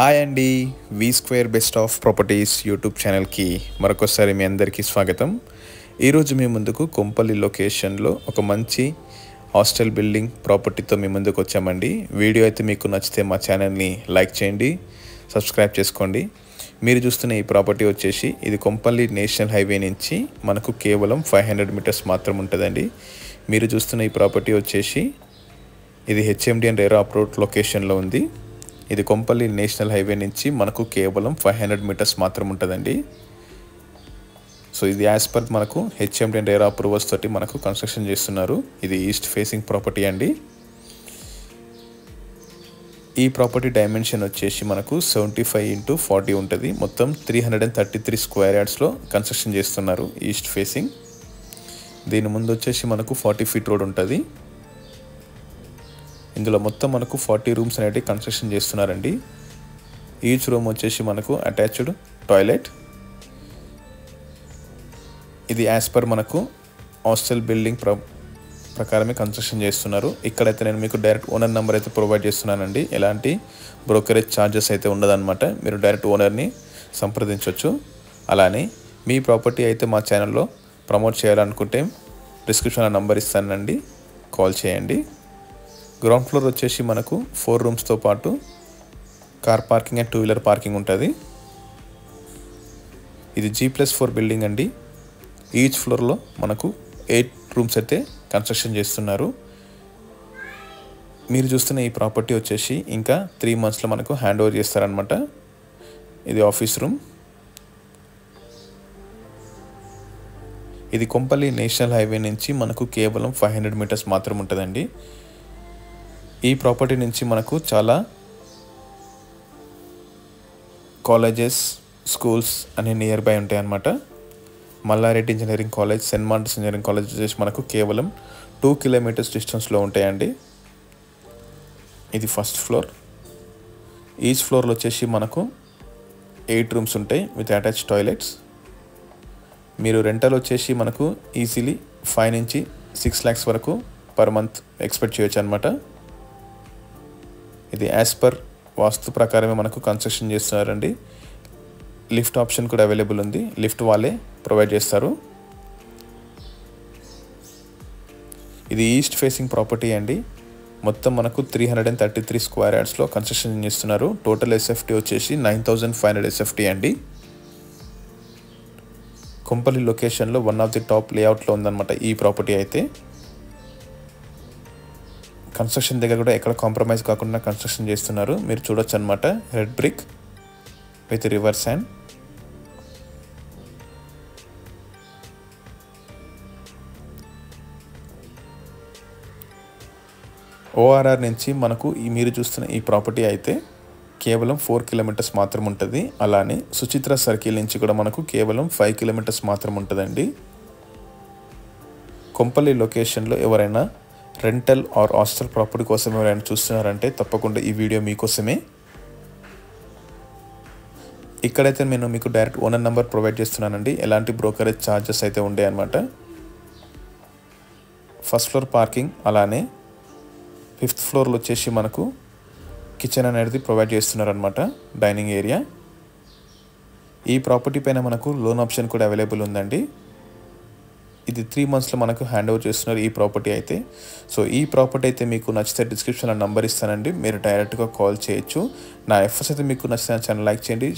Hi అండి V Square best of properties YouTube ఛానల్కి మరొకసారి మీ అందరికీ స్వాగతం. ఈరోజు మీ ముందుకు కొంపల్లి లొకేషన్లో ఒక మంచి హాస్టల్ బిల్డింగ్ ప్రాపర్టీతో మీ ముందుకు వచ్చామండి. వీడియో అయితే మీకు నచ్చితే మా ఛానల్ని లైక్ చేయండి సబ్స్క్రైబ్ చేసుకోండి. మీరు చూస్తున్న ఈ ప్రాపర్టీ వచ్చేసి ఇది కొంపల్లి నేషనల్ హైవే నుంచి మనకు కేవలం ఫైవ్ హండ్రెడ్ మీటర్స్ మాత్రం ఉంటుందండి. మీరు చూస్తున్న ఈ ప్రాపర్టీ వచ్చేసి ఇది హెచ్ఎండి అండ్ రేరా అప్రోడ్ లొకేషన్లో ఉంది. ఇది కొంపల్లి నేషనల్ హైవే నుంచి మనకు కేవలం ఫైవ్ హండ్రెడ్ మీటర్స్ మాత్రం ఉంటుందండి. సో ఇది యాజ్ పర్ మనకు హెచ్ఎండి అండ్ అప్రూవల్స్ తోటి మనకు కన్స్ట్రక్షన్ చేస్తున్నారు. ఇది ఈస్ట్ ఫేసింగ్ ప్రాపర్టీ అండి. ఈ ప్రాపర్టీ డైమెన్షన్ వచ్చేసి మనకు సెవెంటీ ఫైవ్ ఇంటూ ఫార్టీ ఉంటుంది. మొత్తం three hundred and thirty three square యార్డ్స్లో construction చేస్తున్నారు ఈస్ట్ ఫేసింగ్ దీని ముందు వచ్చేసి మనకు ఫార్టీ ఫీట్ రోడ్ ఉంటుంది. ఇందులో మొత్తం మనకు ఫార్టీ రూమ్స్ అనేవి కన్స్ట్రక్షన్ చేస్తున్నారండి. ఈచ్ రూమ్ వచ్చేసి మనకు అటాచ్డ్ టాయిలెట్. ఇది యాజ్ పర్ మనకు హాస్టల్ బిల్డింగ్ ప్ర ప్రకారమే కన్స్ట్రక్షన్ చేస్తున్నారు. ఇక్కడైతే నేను మీకు డైరెక్ట్ ఓనర్ నెంబర్ అయితే ప్రొవైడ్ చేస్తున్నానండి. ఎలాంటి బ్రోకరేజ్ ఛార్జెస్ అయితే ఉండదన్నమాట. మీరు డైరెక్ట్ ఓనర్ని సంప్రదించవచ్చు అలానే మీ ప్రాపర్టీ అయితే మా ఛానల్లో ప్రమోట్ చేయాలనుకుంటే డిస్క్రిప్షన్లో నంబర్ ఇస్తానండి. కాల్ చేయండి. గ్రౌండ్ ఫ్లోర్ వచ్చేసి మనకు ఫోర్ రూమ్స్తో పాటు car parking and two wheeler parking ఉంటుంది. ఇది జీ ప్లస్ ఫోర్ బిల్డింగ్ అండి. ఈచ్ ఫ్లోర్లో మనకు ఎయిట్ రూమ్స్ అయితే కన్స్ట్రక్షన్ చేస్తున్నారు. మీరు చూస్తున్న ఈ ప్రాపర్టీ వచ్చేసి ఇంకా త్రీ మంత్స్లో మనకు హ్యాండ్ ఓవర్ చేస్తారనమాట ఇది ఆఫీస్ రూమ్ ఇది కొంపల్లి నేషనల్ హైవే నుంచి మనకు కేవలం ఫైవ్ హండ్రెడ్ మీటర్స్ మాత్రం ఉంటుందండి. ఈ ప్రాపర్టీ నుంచి మనకు చాలా కాలేజెస్ స్కూల్స్ అన్ని నియర్ బై ఉంటాయి అన్నమాట. Malla Reddy engineering college saint Martin's engineering college వచ్చేసి మనకు కేవలం టూ కిలోమీటర్స్ డిస్టెన్స్లో ఉంటాయండి. ఇది ఫస్ట్ ఫ్లోర్ ఈచ్ ఫ్లోర్లో వచ్చేసి మనకు ఎయిట్ రూమ్స్ ఉంటాయి విత్ అటాచ్ టాయిలెట్స్ మీరు రెంటల్ వచ్చేసి మనకు ఈజీలీ ఫైవ్ నుంచి సిక్స్ ల్యాక్స్ వరకు పర్ మంత్ ఎక్స్పెక్ట్ చేయొచ్చు అనమాట ఇది యాజ్ పర్ వాస్తు ప్రకారమే మనకు కన్స్ట్రక్షన్ చేస్తున్నారండి. లిఫ్ట్ ఆప్షన్ కూడా అవైలబుల్ ఉంది. లిఫ్ట్ వాళ్ళే ప్రొవైడ్ చేస్తారు. ఇది ఈస్ట్ ఫేసింగ్ ప్రాపర్టీ అండి. మొత్తం మనకు three hundred and thirty three square యార్డ్స్లో construction చేస్తున్నారు. టోటల్ ఎస్ఎఫ్టీ వచ్చేసి nine thousand five hundred SFT అండి. కొంపల్లి లొకేషన్లో వన్ ఆఫ్ ది టాప్ లేఅవుట్లో ఉందన్నమాట ఈ ప్రాపర్టీ అయితే. కన్స్ట్రక్షన్ దగ్గర కూడా ఎక్కడ కాంప్రమైజ్ కాకుండా కన్స్ట్రక్షన్ చేస్తున్నారు. మీరు చూడొచ్చు అనమాట red brick with reverse hand ORR నుంచి మనకు ఈ మీరు చూస్తున్న ఈ ప్రాపర్టీ అయితే కేవలం ఫోర్ కిలోమీటర్స్ మాత్రం ఉంటుంది. అలానే సుచిత్ర సర్కిల్ నుంచి కూడా మనకు కేవలం ఫైవ్ కిలోమీటర్స్ మాత్రం ఉంటుందండి. కొంపల్లి లొకేషన్లో ఎవరైనా రెంటల్ ఆర్ హాస్టల్ ప్రాపర్టీ కోసం ఎవరైనా చూస్తున్నారంటే తప్పకుండా ఈ వీడియో మీకోసమే. ఇక్కడైతే నేను మీకు డైరెక్ట్ ఓనర్ నెంబర్ ప్రొవైడ్ చేస్తున్నానండి. ఎలాంటి బ్రోకరేజ్ ఛార్జెస్ అయితే ఉండే అనమాట ఫస్ట్ ఫ్లోర్ పార్కింగ్ అలానే ఫిఫ్త్ ఫ్లోర్లో వచ్చేసి మనకు కిచెన్ అనేది ప్రొవైడ్ చేస్తున్నారనమాట డైనింగ్ ఏరియా. ఈ ప్రాపర్టీ పైన మనకు లోన్ ఆప్షన్ కూడా అవైలబుల్ ఉందండి. ఇది త్రీ మంత్స్లో మనకు హ్యాండ్ ఓవర్ చేస్తున్నారు ఈ ప్రాపర్టీ అయితే. సో ఈ ప్రాపర్టీ అయితే మీకు నచ్చితే డిస్క్రిప్షన్లో నంబర్ ఇస్తానండి. మీరు డైరెక్ట్గా కాల్ చేయొచ్చు. నా ఎఫ్ఎస్ అయితే మీకు నచ్చిన ఛానల్ లైక్ చేయండి.